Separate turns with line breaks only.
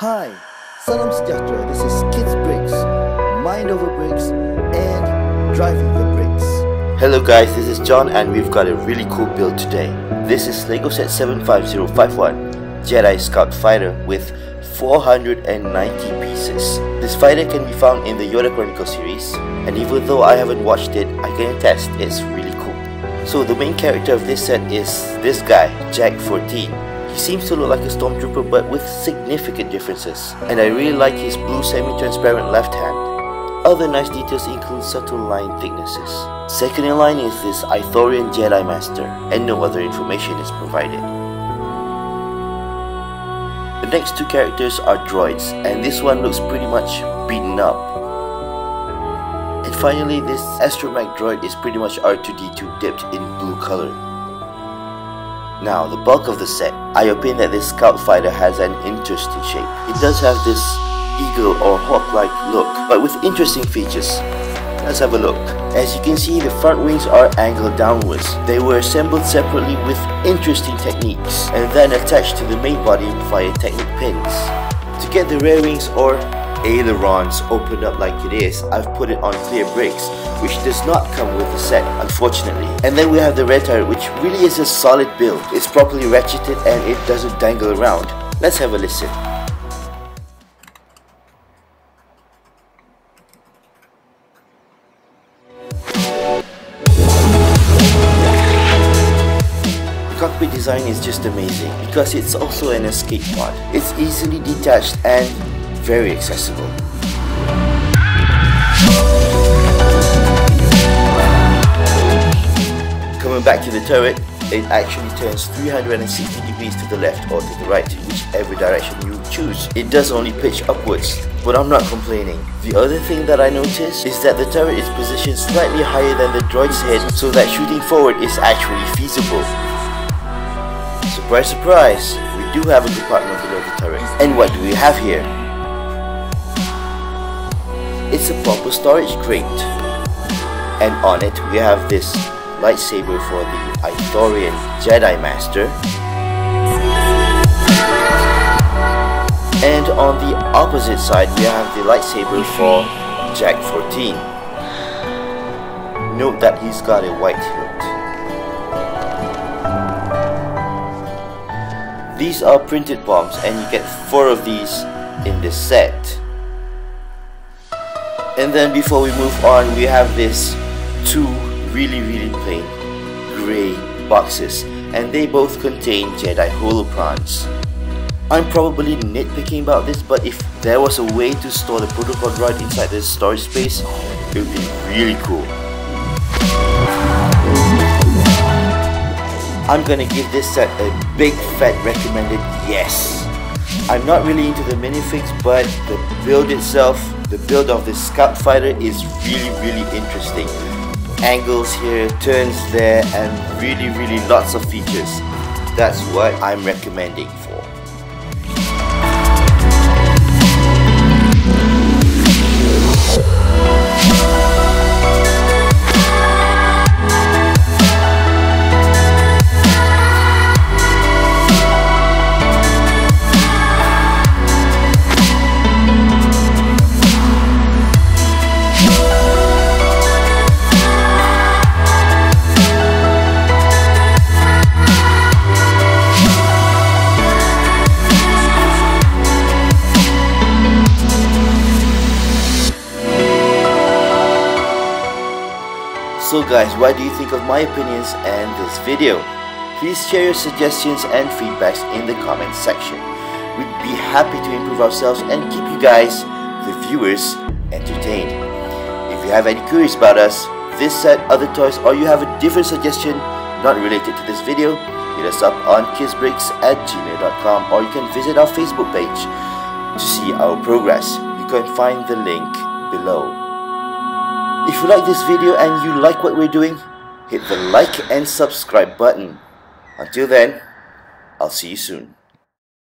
Hi, Salam Sejahtera. This is Kids Bricks, Mind Over Bricks, and Driving the Bricks.
Hello guys, this is John and we've got a really cool build today. This is LEGO Set 75051 Jedi Scout Fighter with 490 pieces. This fighter can be found in the Yoda Chronicle series and even though I haven't watched it, I can attest it's really cool. So the main character of this set is this guy, Jek-14. He seems to look like a stormtrooper but with significant differences. And I really like his blue semi-transparent left hand. Other nice details include subtle line thicknesses. Second in line is this Ithorian Jedi Master, and no other information is provided. The next two characters are droids, and this one looks pretty much beaten up. And finally, this astromech droid is pretty much R2-D2 dipped in blue color. Now, the bulk of the set, I opine that this scout fighter has an interesting shape. It does have this eagle or hawk-like look, but with interesting features. Let's have a look. As you can see, the front wings are angled downwards. They were assembled separately with interesting techniques, and then attached to the main body via Technic pins. To get the rear wings or ailerons opened up like it is, I've put it on clear brakes, which does not come with the set, unfortunately. And then we have the red turret, which really is a solid build. It's properly ratcheted and it doesn't dangle around. Let's have a listen. cockpit design is just amazing because it's also an escape pod. It's easily detached and very accessible. Coming back to the turret, it actually turns 360 degrees to the left or to the right, whichever direction you choose. It does only pitch upwards, but I'm not complaining. The other thing that I noticed is that the turret is positioned slightly higher than the droid's head so that shooting forward is actually feasible. Surprise surprise, we do have a compartment below the turret. And what do we have here? It's a proper storage crate. And on it we have this lightsaber for the Ithorian Jedi Master. And on the opposite side we have the lightsaber for Jack 14. Note that he's got a white hilt. These are printed bombs and you get 4 of these in this set. And then before we move on, we have this two really really plain grey boxes and they both contain Jedi holocrons. I'm probably nitpicking about this but if there was a way to store the protocol droid inside this storage space, it would be really cool. I'm gonna give this set a big fat recommended yes. I'm not really into the minifigs but the build itself the build of this scout fighter is really really interesting. Angles here turns there and really really lots of features. That's what I'm recommending So guys, what do you think of my opinions and this video? Please share your suggestions and feedbacks in the comments section. We'd be happy to improve ourselves and keep you guys, the viewers, entertained. If you have any queries about us, this set, other toys, or you have a different suggestion not related to this video, hit us up on kidzbricks at gmail.com or you can visit our Facebook page to see our progress. You can find the link below. If you like this video and you like what we're doing, hit the like and subscribe button. Until then, I'll see you soon.